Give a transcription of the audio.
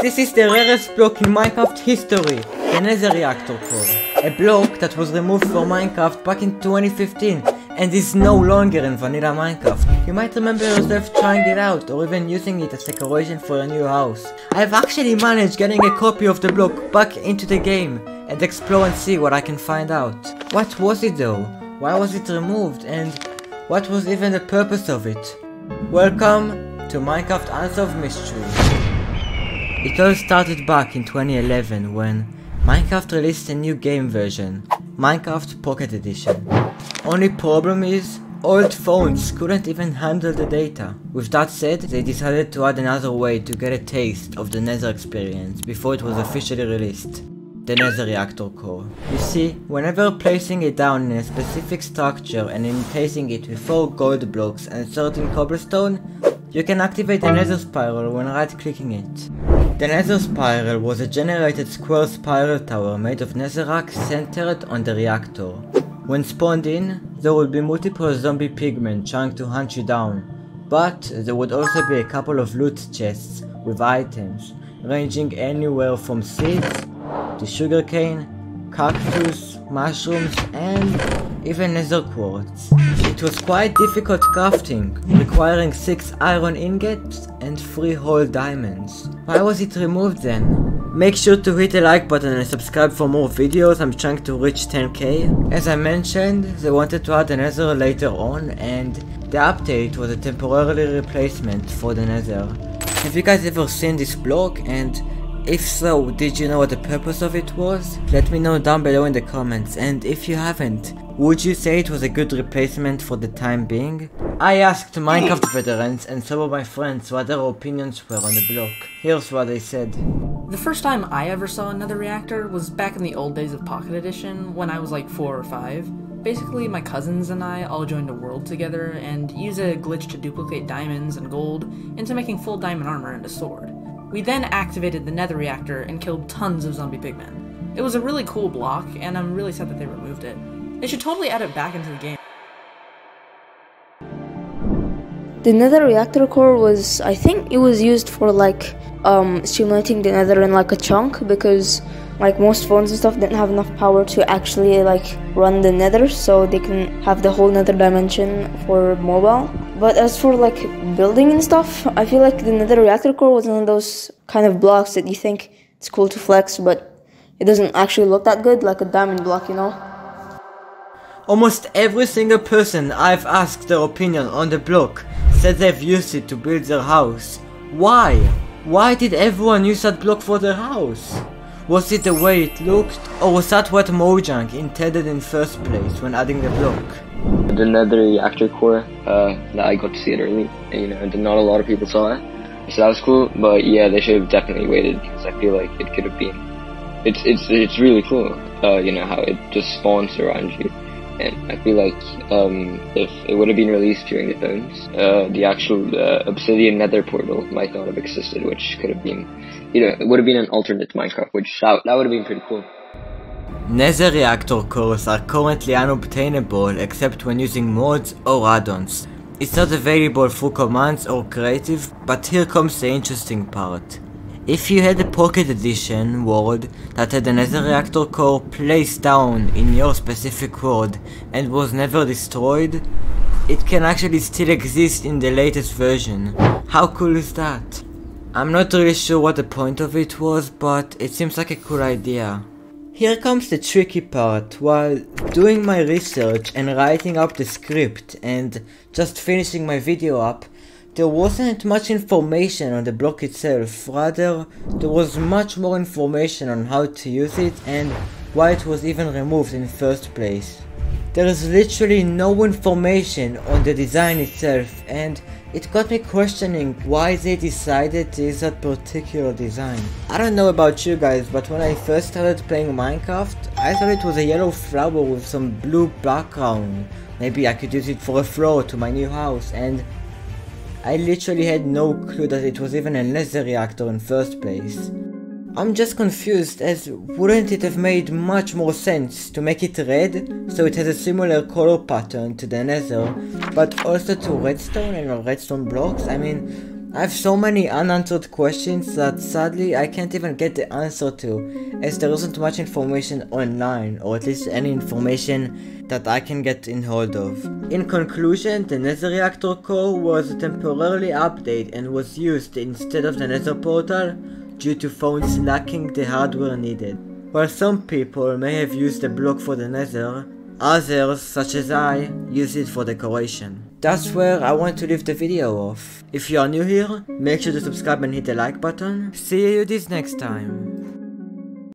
This is the rarest block in Minecraft history, the Nether Reactor core. A block that was removed from Minecraft back in 2015 and is no longer in vanilla Minecraft. You might remember yourself trying it out or even using it as decoration for a new house. I've actually managed getting a copy of the block back into the game and explore and see what I can find out. What was it though? Why was it removed and what was even the purpose of it? Welcome to Minecraft Unsolved Mystery. It all started back in 2011 when Minecraft released a new game version, Minecraft Pocket Edition. Only problem is, old phones couldn't even handle the data. With that said, they decided to add another way to get a taste of the Nether experience before it was officially released. The Nether Reactor Core. You see, whenever placing it down in a specific structure and encasing it with 4 gold blocks and certain cobblestone, you can activate the Nether Spiral when right clicking it. The Nether Spiral was a generated square spiral tower made of netherrack centered on the reactor. When spawned in, there would be multiple zombie pigmen trying to hunt you down, but there would also be a couple of loot chests with items, ranging anywhere from seeds to sugarcane, cactus, mushrooms and even nether quartz. It was quite difficult crafting, requiring 6 iron ingots and 3 whole diamonds. Why was it removed then? Make sure to hit the like button and subscribe for more videos, I'm trying to reach 10k. As I mentioned, they wanted to add the nether later on and the update was a temporary replacement for the nether. Have you guys ever seen this block and if so, did you know what the purpose of it was? Let me know down below in the comments and if you haven't, would you say it was a good replacement for the time being? I asked Minecraft veterans and some of my friends what their opinions were on the block. Here's what they said. The first time I ever saw a nether reactor was back in the old days of Pocket Edition when I was like 4 or 5. Basically, my cousins and I all joined a world together and used a glitch to duplicate diamonds and gold into making full diamond armor and a sword. We then activated the nether reactor and killed tons of zombie pigmen. It was a really cool block, and I'm really sad that they removed it. They should totally add it back into the game. The nether reactor core was, I think it was used for like um, stimulating the nether in like a chunk because like most phones and stuff didn't have enough power to actually like run the nether so they can have the whole nether dimension for mobile but as for like building and stuff i feel like the nether reactor core was one of those kind of blocks that you think it's cool to flex but it doesn't actually look that good like a diamond block you know Almost every single person I've asked their opinion on the block said they've used it to build their house. Why? Why did everyone use that block for their house? Was it the way it looked, or was that what Mojang intended in first place when adding the block? The nether reactor core, uh, I got to see it early, you know, not a lot of people saw it, so that was cool, but yeah, they should have definitely waited, because I feel like it could have been, it's, it's, it's really cool, uh, you know, how it just spawns around you, and I feel like, um, if it would have been released during the phones, uh, the actual, uh, Obsidian nether portal might not have existed, which could have been you know, it would have been an alternate Minecraft, which that, that would have been pretty cool. Nether reactor cores are currently unobtainable except when using mods or add-ons. It's not available through commands or creative, but here comes the interesting part. If you had a pocket edition world that had a nether reactor core placed down in your specific world and was never destroyed, it can actually still exist in the latest version. How cool is that? I'm not really sure what the point of it was, but it seems like a cool idea. Here comes the tricky part. While doing my research and writing up the script and just finishing my video up, there wasn't much information on the block itself, rather there was much more information on how to use it and why it was even removed in the first place. There is literally no information on the design itself and it got me questioning why they decided to use that particular design. I don't know about you guys, but when I first started playing Minecraft, I thought it was a yellow flower with some blue background. Maybe I could use it for a floor to my new house, and I literally had no clue that it was even a nether reactor in first place. I'm just confused as wouldn't it have made much more sense to make it red so it has a similar color pattern to the nether but also to redstone and redstone blocks? I mean I have so many unanswered questions that sadly I can't even get the answer to, as there isn't much information online, or at least any information that I can get in hold of. In conclusion, the Nether Reactor core was temporarily updated and was used instead of the Nether portal due to phones lacking the hardware needed. While some people may have used the block for the Nether, others, such as I, use it for decoration. That's where I want to leave the video off. If you are new here, make sure to subscribe and hit the like button. See you this next time.